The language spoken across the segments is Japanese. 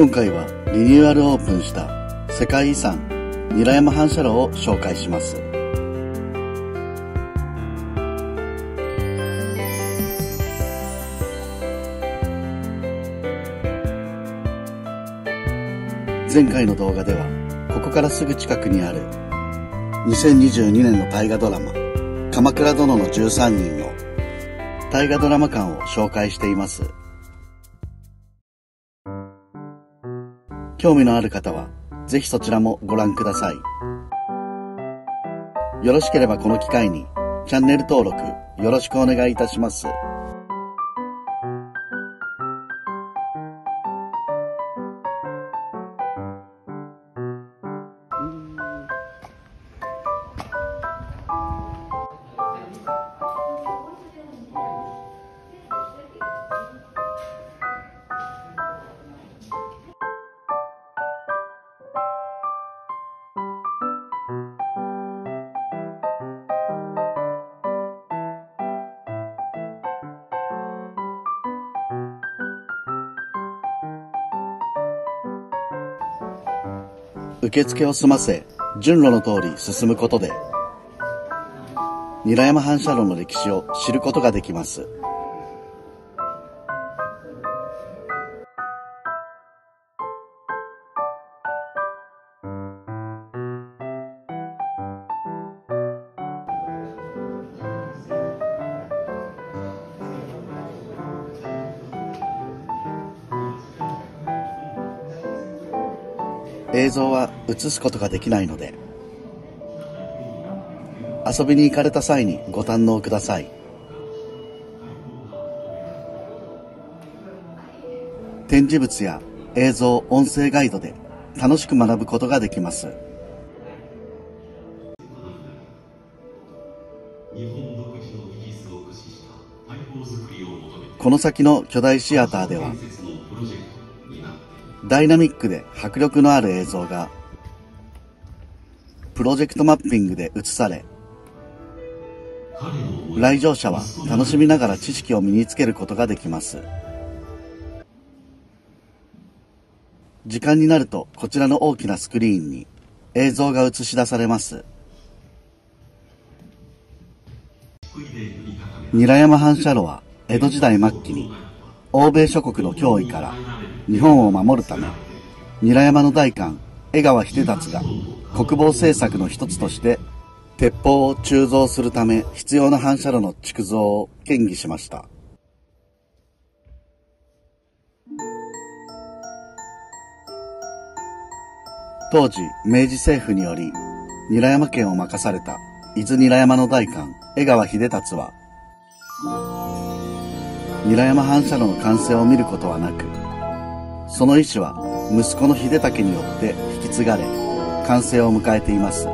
今回はリニューアルオープンした世界遺産韮山反射炉を紹介します。前回の動画ではここからすぐ近くにある2022年の大河ドラマ「鎌倉殿の13人」の大河ドラマ館を紹介しています。興味のある方はぜひそちらもご覧くださいよろしければこの機会にチャンネル登録よろしくお願いいたします。受付を済ませ、順路の通り進むことで、韮山反射炉の歴史を知ることができます。映像は映すことができないので遊びに行かれた際にご堪能ください。展示物や映像音声ガイドで楽しく学ぶことができます。この先の巨大シアターではダイナミックで迫力のある映像が、プロジェクトマッピングで映され、来場者は楽しみながら知識を身につけることができます。時間になるとこちらの大きなスクリーンに映像が映し出されます。韮山反射炉は江戸時代末期に欧米諸国の脅威から日本を守るため、韮山の代官、江川秀達が国防政策の一つとして、鉄砲を鋳造するため必要な反射炉の築造を建議しました。当時、明治政府により、韮山県を任された伊豆韮山の代官、江川秀達は、韮山反射炉の完成を見ることはなく、その意志は息子の秀武によって引き継がれ、完成を迎えています。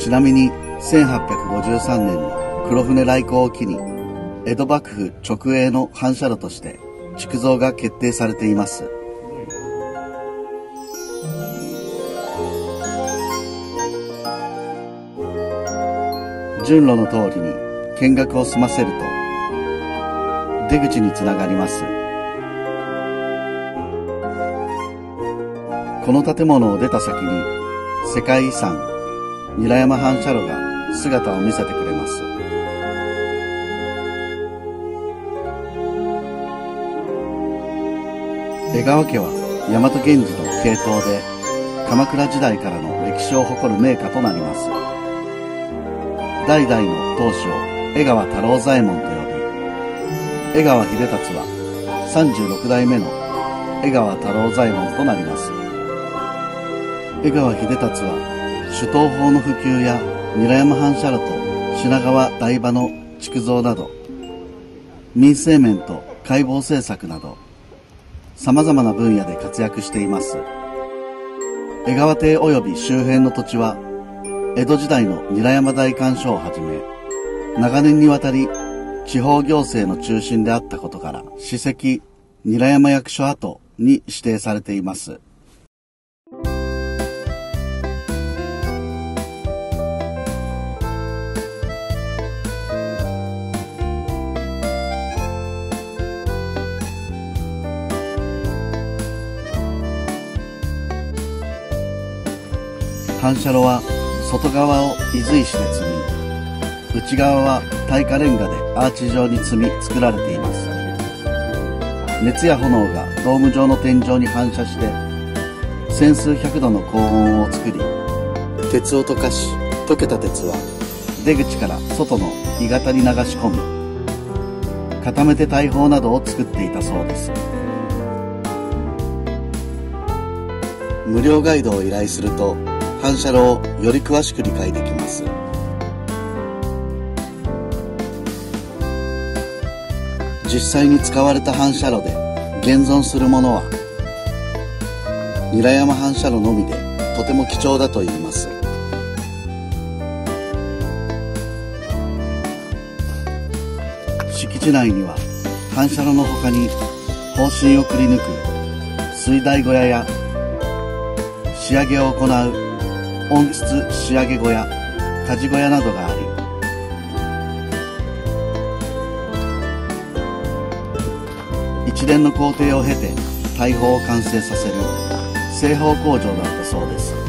ちなみに1853年の黒船来航を機に江戸幕府直営の反射炉として築造が決定されています。順路の通りに見学を済ませると出口につながります。この建物を出た先に世界遺産韮山反射炉が姿を見せてくれます。江川家は大和源氏の系統で鎌倉時代からの歴史を誇る名家となります。代々の当主を江川太郎左衛門と呼び、江川秀達は36代目の江川太郎左衛門となります。江川秀達は首都法の普及や韮山反射炉と品川台場の築造など、民生面と解剖政策など、様々な分野で活躍しています。江川邸及び周辺の土地は江戸時代の韮山大官所をはじめ、長年にわたり地方行政の中心であったことから、史跡韮山役所跡に指定されています。反射炉は外側を伊豆石で積み内側は耐火レンガでアーチ状に積み作られています。熱や炎がドーム状の天井に反射して千数百度の高温を作り鉄を溶かし溶けた鉄は出口から外の鋳型に流し込み固めて大砲などを作っていたそうです。無料ガイドを依頼すると反射炉をより詳しく理解できます。実際に使われた反射炉で現存するものは韮山反射炉のみでとても貴重だと言います。敷地内には反射炉の他に方針をくり抜く水台小屋や仕上げを行う温室仕上げ小屋家事小屋などがあり一連の工程を経て大砲を完成させる製法工場だったそうです。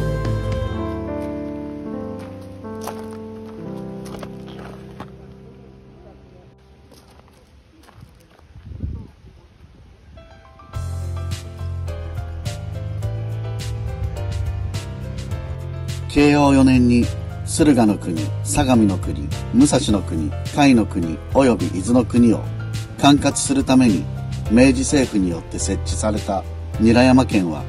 慶応4年に駿河の国、相模の国、武蔵の国、甲斐の国及び伊豆の国を管轄するために明治政府によって設置された韮山県は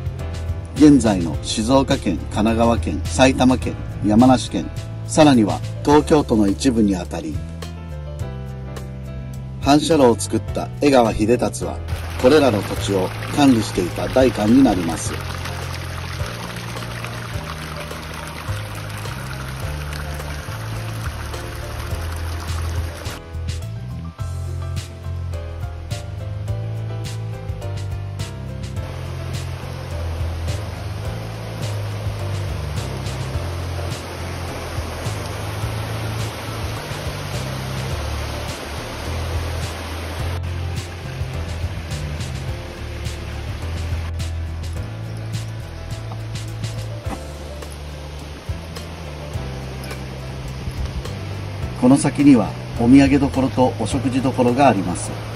現在の静岡県、神奈川県、埼玉県、山梨県、さらには東京都の一部にあたり反射炉を作った江川秀達はこれらの土地を管理していた代官になります。この先にはお土産どころとお食事どころがあります。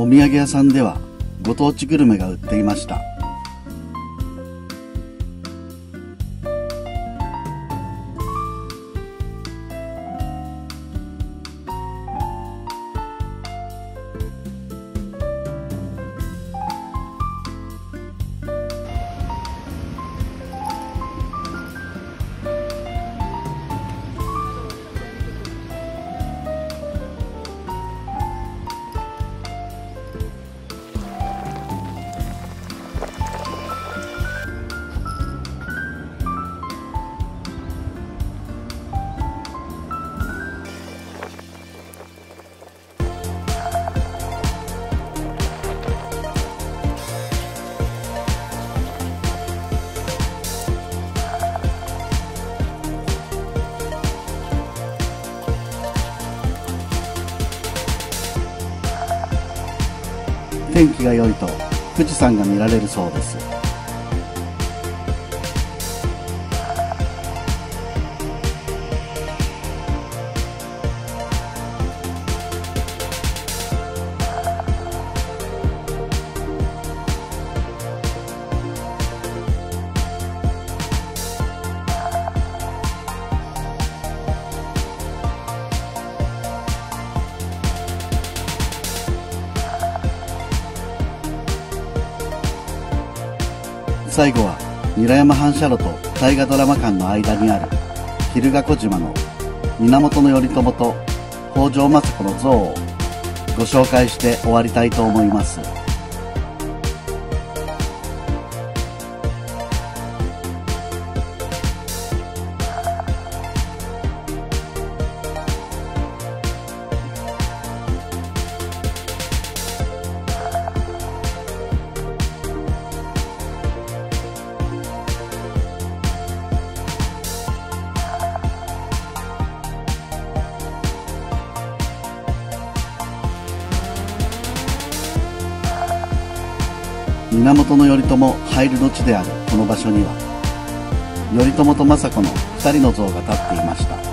お土産屋さんではご当地グルメが売っていました。天気が良いと富士山が見られるそうです。最後は韮山反射炉と大河ドラマ館の間にある蛭ヶ小島の源頼朝と北条政子の像をご紹介して終わりたいと思います。源頼朝入るの地であるこの場所には頼朝と政子の2人の像が立っていました。